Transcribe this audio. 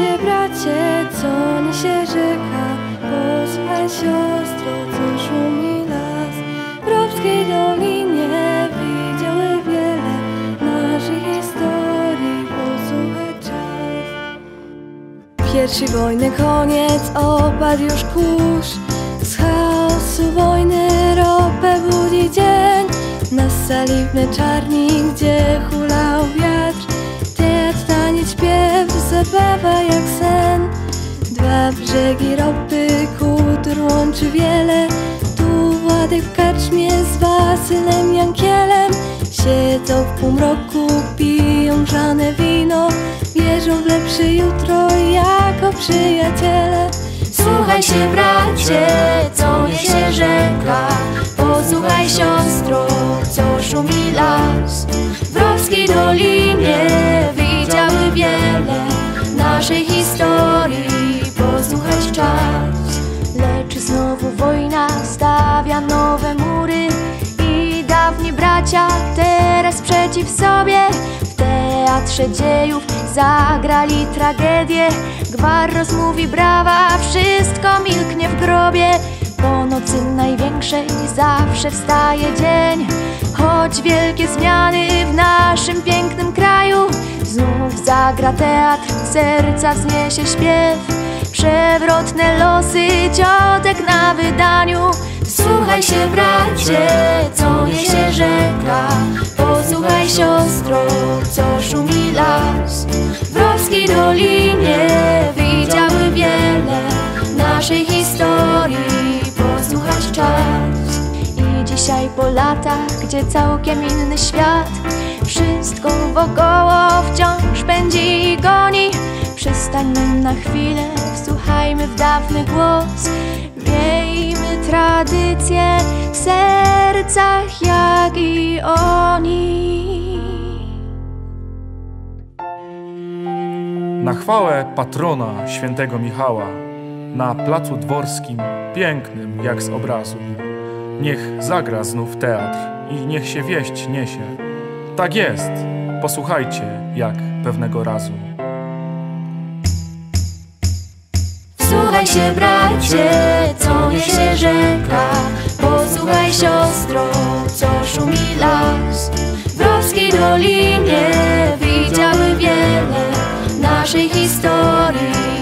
Się bracie, co niesie rzeka. Posłuchaj siostro, co szumi las. W Robskiej Dolinie widziały wiele Naszej historii, posłuchaj czas. Pierwszej wojny koniec, opadł już kurz. Z chaosu wojny ropę budzi dzień. Na saliwny czarnik, gdzie hulał wiatr zabawa jak sen. Dwa brzegi ropy, kultur łączy wiele. Tu Władek w karczmie z Wasylem Jankielem. Siedzą w półmroku, piją grzane wino. Wierzą w lepsze jutro jako przyjaciele. Słuchaj się bracie, co niesie rzeka. Posłuchaj siostro, co szumi las. W Rowskiej Dolinie bracia teraz przeciw sobie. W teatrze dziejów zagrali tragedię. Gwar rozmówi brawa, wszystko milknie w grobie. Po nocy największej zawsze wstaje dzień. Choć wielkie zmiany w naszym pięknym kraju. Znów zagra teatr, serca wzniesie śpiew. Przewrotne losy ciotek na wydaniu Słuchaj się bracie, co niesie rzeka. Posłuchaj siostro, co szumi las. W Rowskiej Dolinie widziały wiele Naszej historii. Posłuchać czas. I dzisiaj po latach, gdzie całkiem inny świat Wszystko wokoło wciąż pędzi i goni. Przestańmy na chwilę, wsłuchajmy w dawny głos sercach jak i oni Na chwałę patrona świętego Michała, na placu dworskim, pięknym jak z obrazu. Niech zagra znów teatr i niech się wieść niesie. Tak jest, posłuchajcie jak pewnego razu. Słuchaj się bracie, co niesie rzeka Posłuchaj siostro, co szumi las. W Rowskiej Dolinie widziały wiele Naszej historii